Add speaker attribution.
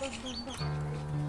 Speaker 1: Dur dur.